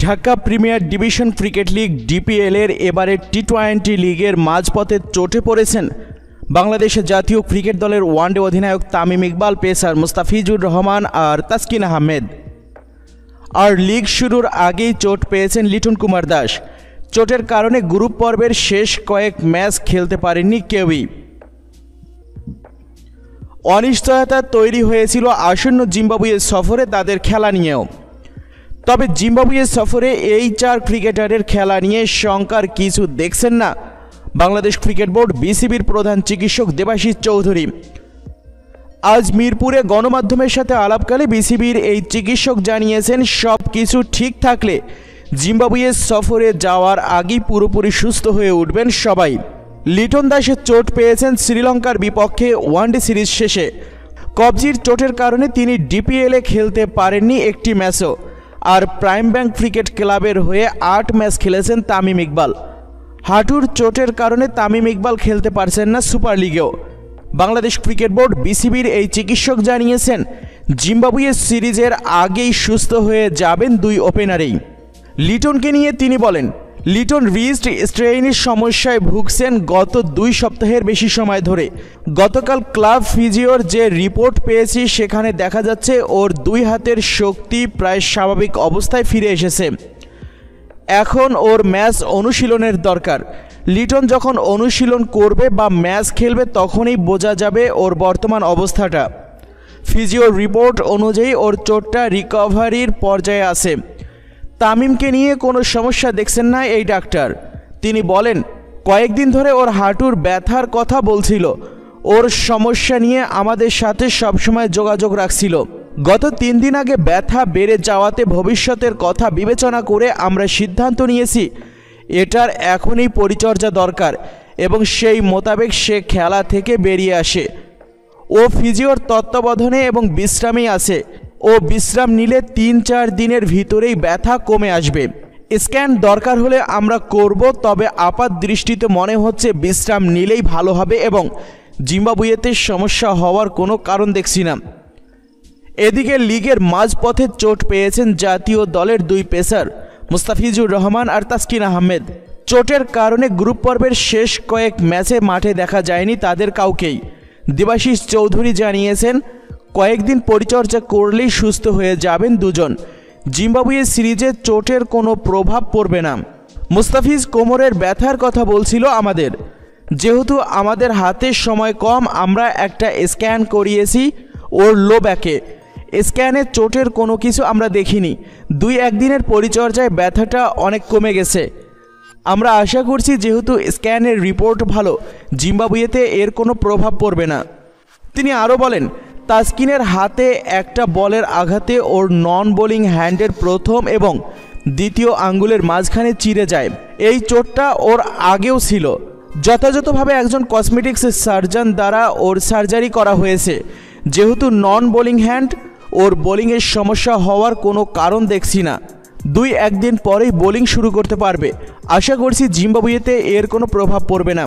Dhaka premier division cricket league DPL এর এবারের T twenty লিগের মাঝপথে চটে পড়েছেন বাংলাদেশের জাতীয় ক্রিকেট দলের ওয়ানডে অধিনায়ক তামিম ইকবাল, পেসার মুস্তাফিজুর রহমান আর তাসকিন আহমেদ। আর লিগ শুরুর আগেই চোট পেয়েছেন লিটন কুমার দাস। চোটের কারণে গ্রুপ পর্বের শেষ কয়েক ম্যাচ খেলতে পারেননি কেউই। অনিশ্চয়তা তৈরি হয়েছিল আসন্ন জিম্বাবুয়ের সফরে তাদের খেলা নিয়েও। তবে জিম্বাবুয়ে সফরে এই চার ক্রিকেটারের খেলা নিয়ে শঙ্কার কিছু দেখছেন না। বাংলাদেশ ক্রিকেট বোর্ড বিসিবির প্রধান চিকিৎসক দেবাশিস চৌধুরী। আজ মিরপুরে গণমাধ্যমের সাথে আলাপকালে বিসিবির এই চিকিৎসক জানিয়েছেন সব কিছু ঠিক থাকলে জিম্বাবুয়ে সফরে যাওয়ার আগেই পুরোপুরি সুস্থ হয়ে উঠবেন সবাই। লিটন দাসের চোট পেয়েছেন শ্রীলঙ্কার বিপক্ষে ওয়ানডে সিরিজ শেষে। কবজির চোটের কারণে তিনি ডিপিএলে খেলতে পারেননি একটি ম্যাচও। আর প্রাইম ব্যাংক ক্রিকেট ক্লাবের হয়ে আট ম্যাচ খেলেছেন তামিম ইকবাল। হাঁটুর চোটের কারণে তামিম ইকবাল খেলতে পারছেন না সুপার লিগেও। বাংলাদেশ ক্রিকেট বোর্ড বিসিবির এই চিকিৎসক জানিয়েছেন জিম্বাবুয়ে সিরিজের আগেই সুস্থ হয়ে যাবেন দুই ওপেনারেই। লিটনকে নিয়ে তিনি বলেন লিটন রিস্ট স্ট্রেইনের সমস্যায় ভুগছেন গত দুই সপ্তাহের বেশি সময় ধরে। গতকাল ক্লাব ফিজিওর যে রিপোর্ট পেয়েছি, সেখানে দেখা যাচ্ছে ওর দুই হাতের শক্তি প্রায় স্বাভাবিক অবস্থায় ফিরে এসেছে। এখন ওর ম্যাচ অনুশীলনের দরকার। লিটন যখন অনুশীলন করবে বা ম্যাচ খেলবে, তখনই বোঝা যাবে ওর বর্তমান অবস্থাটা। ফিজিওর রিপোর্ট অনুযায়ী ওর চোটটা রিকভারির পর্যায়ে আছে। তামিমকে নিয়ে কোনো সমস্যা দেখছেন না এই ডাক্তার। তিনি বলেন, কয়েকদিন ধরে ওর হাঁটুর ব্যথার কথা বলছিল। ওর সমস্যা নিয়ে আমাদের সাথে সবসময় যোগাযোগ রাখছিল। গত তিন দিন আগে ব্যথা বেড়ে যাওয়াতে ভবিষ্যতের কথা বিবেচনা করে আমরা সিদ্ধান্ত নিয়েছি, এটার এখনই পরিচর্যা দরকার এবং সেই মোতাবেক সে খেলা থেকে বেরিয়ে আসে। ও ফিজিওর তত্ত্বাবধানে এবং বিশ্রামেই আছে। ও বিশ্রাম নিলে তিন চার দিনের ভিতরেই ব্যথা কমে আসবে। স্ক্যান দরকার হলে আমরা করব, তবে আপাত দৃষ্টিতে মনে হচ্ছে বিশ্রাম নিলেই ভালো হবে এবং জিম্বাবুয়েতে সমস্যা হওয়ার কোনো কারণ দেখছি না। এদিকে লিগের মাঝপথে চোট পেয়েছেন জাতীয় দলের দুই পেসার, মুস্তাফিজুর রহমান আর তাসকিন আহমেদ। চোটের কারণে গ্রুপ পর্বের শেষ কয়েক ম্যাচে মাঠে দেখা যায়নি তাদের কাউকেই। দেবাশিস চৌধুরী জানিয়েছেন কয়েকদিন পরিচর্যা করলেই সুস্থ হয়ে যাবেন দুজন। জিম্বাবুয়ে সিরিজে চোটের কোনো প্রভাব পড়বে না। মুস্তাফিজ কোমরের ব্যথার কথা বলছিল আমাদের। যেহেতু আমাদের হাতে সময় কম, আমরা একটা স্ক্যান করিয়েছি ওর লো ব্যাকে স্ক্যানে চোটের কোনো কিছু আমরা দেখিনি। দুই একদিনের পরিচর্যায় ব্যথাটা অনেক কমে গেছে। আমরা আশা করছি যেহেতু স্ক্যানের রিপোর্ট ভালো, জিম্বাবুয়েতে এর কোনো প্রভাব পড়বে না। তিনি আরও বলেন তাসকিনের হাতে একটা বলের আঘাতে ওর নন বোলিং হ্যান্ডের প্রথম এবং দ্বিতীয় আঙ্গুলের মাঝখানে চিরে যায়। এই চোটটা ওর আগেও ছিল। যথাযথভাবে একজন কসমেটিক্স সার্জন দ্বারা ওর সার্জারি করা হয়েছে। যেহেতু নন বোলিং হ্যান্ড, ওর বোলিংয়ের সমস্যা হওয়ার কোনো কারণ দেখছি না। দুই একদিন পরেই বোলিং শুরু করতে পারবে। আশা করছি জিম্বাবুয়েতে এর কোনো প্রভাব পড়বে না।